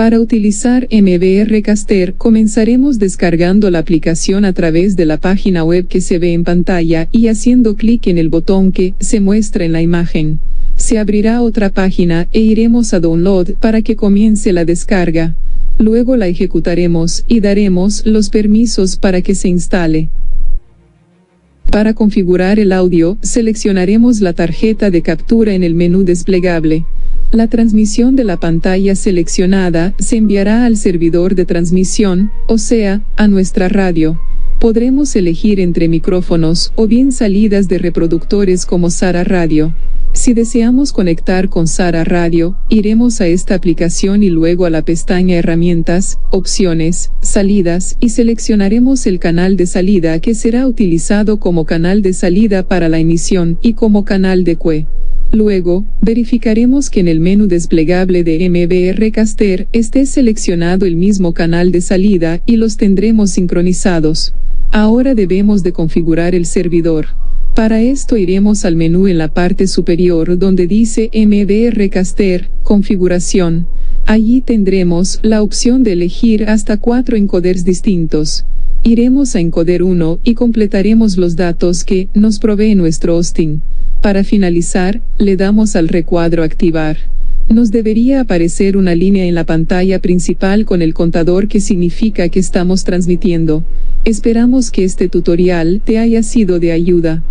Para utilizar MBR Caster comenzaremos descargando la aplicación a través de la página web que se ve en pantalla y haciendo clic en el botón que se muestra en la imagen. Se abrirá otra página e iremos a Download para que comience la descarga. Luego la ejecutaremos y daremos los permisos para que se instale. Para configurar el audio, seleccionaremos la tarjeta de captura en el menú desplegable. La transmisión de la pantalla seleccionada se enviará al servidor de transmisión, o sea, a nuestra radio. Podremos elegir entre micrófonos o bien salidas de reproductores como Sara Radio. Si deseamos conectar con Sara Radio, iremos a esta aplicación y luego a la pestaña Herramientas, Opciones, Salidas y seleccionaremos el canal de salida que será utilizado como canal de salida para la emisión y como canal de QE. Luego, verificaremos que en el menú desplegable de MBR Caster esté seleccionado el mismo canal de salida y los tendremos sincronizados. Ahora debemos de configurar el servidor. Para esto iremos al menú en la parte superior donde dice MBR Caster, configuración. Allí tendremos la opción de elegir hasta cuatro encoders distintos. Iremos a encoder 1 y completaremos los datos que nos provee nuestro hosting. Para finalizar, le damos al recuadro activar. Nos debería aparecer una línea en la pantalla principal con el contador que significa que estamos transmitiendo. Esperamos que este tutorial te haya sido de ayuda.